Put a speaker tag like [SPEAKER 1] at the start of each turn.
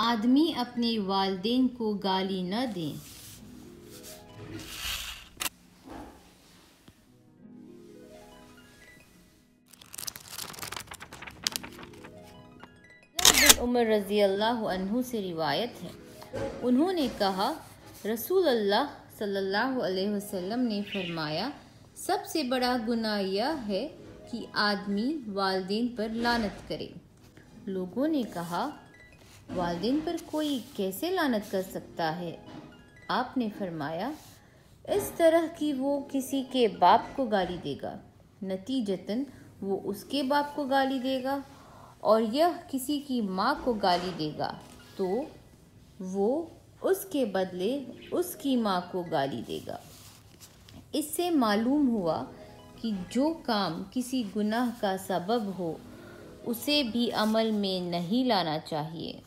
[SPEAKER 1] आदमी अपने वालदेन को गाली न दें। उमर रज़ी अल्लाह से रिवायत है। उन्होंने कहा रसूल अल्लाह सल्लल्लाहु अलैहि वसल्लम ने फरमाया, सबसे बड़ा गुनाह यह है कि आदमी वालदेन पर लानत करे। लोगों ने कहा वालदेन पर कोई कैसे लानत कर सकता है? आपने फरमाया, इस तरह कि वो किसी के बाप को गाली देगा। नतीजतन, वो उसके बाप को गाली देगा और यह किसी की माँ को गाली देगा। तो वो उसके बदले उसकी माँ को गाली देगा। इससे मालूम हुआ कि जो काम किसी गुनाह का सबब हो, उसे भी अमल में नहीं लाना चाहिए।